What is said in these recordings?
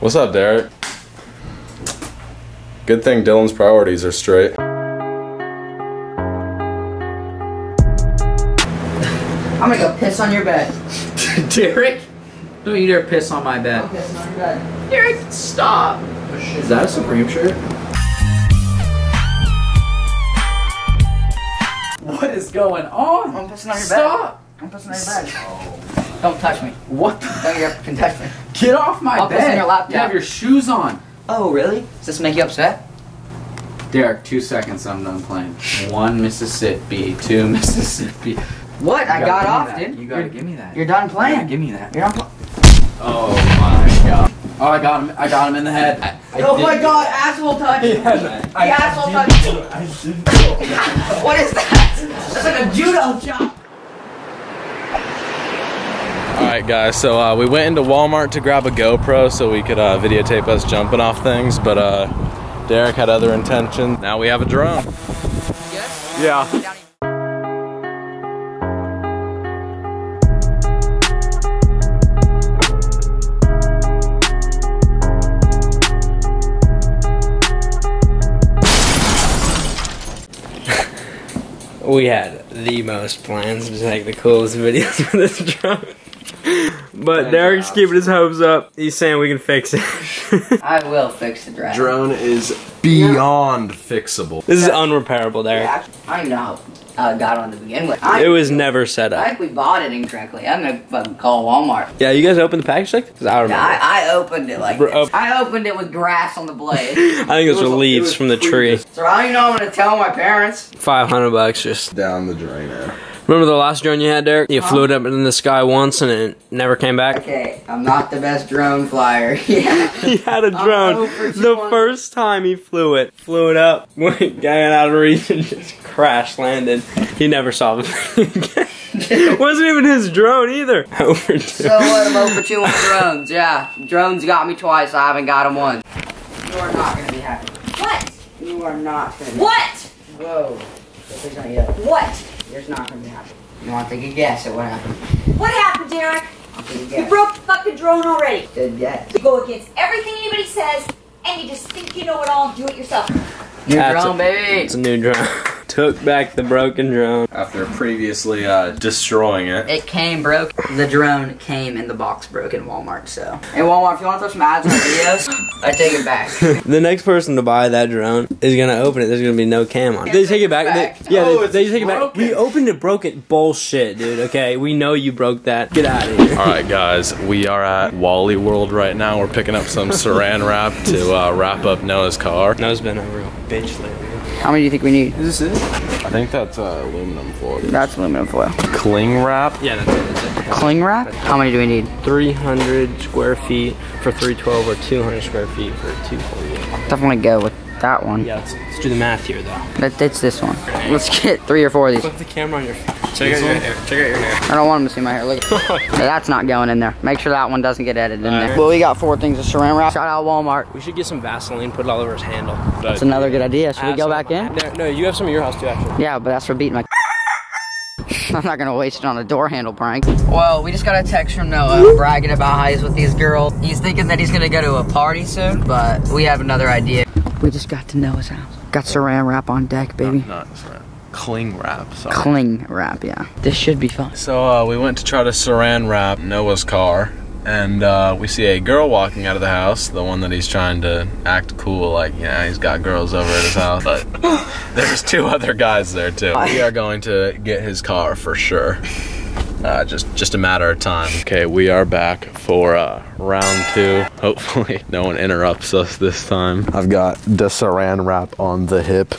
What's up, Derek? Good thing Dylan's priorities are straight. I'm gonna go piss on your bed. Derek? Don't you dare piss on my bed. I'm pissing on your bed. Derek, stop. Is that a Supreme shirt? What is going on? I'm pissing on your Stop. bed. I'm pissing on your bed. Oh. Don't touch me. What the? Don't you ever can touch me. Get off my I'll bed. your laptop. You have your shoes on. Oh, really? Does this make you upset? Derek, two seconds, I'm done playing. One Mississippi, two Mississippi. What? I You gotta got off, that. dude. You gotta You're- give me that. You're done Yeah, playing. give me that. You're done playing. Oh my god. Oh, I got him. I got him in the head. I, I Oh my god, asshole touch. Yeah, The asshole touch. What is that? That's like a judo chop. Alright guys, so uh, we went into Walmart to grab a GoPro so we could uh, videotape us jumping off things, but uh, Derek had other intentions. Now we have a drone. Yes? Yeah. we had the most plans to take the coolest videos for this drone. But Derek's keeping his hopes up. He's saying we can fix it. I will fix the drone. Drone is beyond fixable. this is unrepairable, Derek. Yeah, I know how uh, it got on to begin with. I, It was never set up. I think we bought it incorrectly. I'm gonna fucking call Walmart. Yeah, you guys opened the package like? Cause I remember. Yeah, I, I opened it like Bro, this. oh. I opened it with grass on the blade. I think those It was- it leaves was from the tree. so I don't know I'm gonna tell my parents. Five hundred bucks just. Down the drainer. Eh? Remember the last drone you had, Derek? You uh-huh. flew it up in the sky once and it never came back. Okay, I'm not the best drone flyer. yeah. He had a I'm drone. The 200. first time he flew it, flew it up, went got out of reach and just crash landed. He never saw the thing again. Wasn't even his drone either. Over two. So what? I'm over two on drones. Yeah, drones got me twice. I haven't got him once. You are not gonna be happy. What? You are not gonna. Be What? Whoa. Please not yet. What? You're just not gonna be happy. You want to take a guess at what happened? What happened, Derek? I'll take a You broke the fucking drone already. Good guess. You go against everything anybody says, and you just think you know it all and do it yourself. New That's drone, a- baby. It's a new drone. Took back the broken drone. After previously uh, destroying it. It came broke. The drone came in the box broken Walmart. So, hey Walmart, if you want to throw some ads on videos, I take it back. The next person to buy that drone is gonna open it. There's gonna be no cam on. it. They take it back. Back. They, yeah, Oh, they, it's they take it back. We opened it, broke it. Bullshit, dude. Okay, we know you broke that. Get out of here. Alright guys, we are at Wally World right now. We're picking up some saran wrap to uh, wrap up Noah's car. Noah's been a real bitch lately. How many do you think we need? Is this it? I think that's uh, aluminum foil. That's aluminum foil. Cling wrap. Yeah, that's it. That's it. Cling wrap? How many do we need? 300 square feet for 312 or 200 square feet for 248. Definitely go with that one. Yeah, let's, let's do the math here though. That, it's this one. Let's get three or four of these. Put the camera on your face. Check out your hair. Check out your hair. I don't want them to see my hair. Look. Yeah, that's not going in there. Make sure that one doesn't get edited in there. Alright. Well, we got four things of saran wrap. Shout out Walmart. We should get some Vaseline, put it all over his handle. That's another good idea. Should I we go back in? There- No, you have some at your house too, actually. Yeah, but that's for beating my. I'm not gonna waste it on a door handle prank. Well, we just got a text from Noah bragging about how he's with these girls. He's thinking that he's gonna go to a party soon, but we have another idea. We just got to Noah's house. Got saran wrap on deck, baby. Not saran. Cling wrap. Sorry. Cling wrap, yeah. This should be fun. So uh, we went to try to saran wrap Noah's car, and uh, we see a girl walking out of the house. The one that he's trying to act cool, like yeah, he's got girls over at his house. But there's two other guys there too. We are going to get his car for sure. Uh, just just a matter of time. Okay, we are back for uh, round two. Hopefully, no one interrupts us this time. I've got the saran wrap on the hip.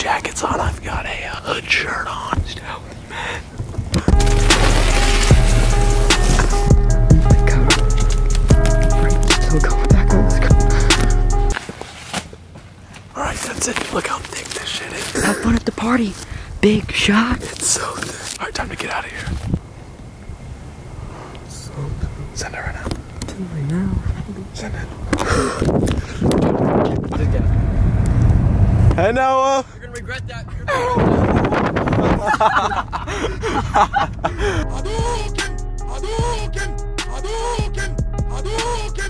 Jackets on. I've got a uh, hood shirt on. Man. All right, that's it. Look how thick this shit is. Have fun at the party. Big shot. It's so thick. All right, time to get out of here. Send her right now. Hey Noah! Uh, You're gonna regret that. Gonna regret that.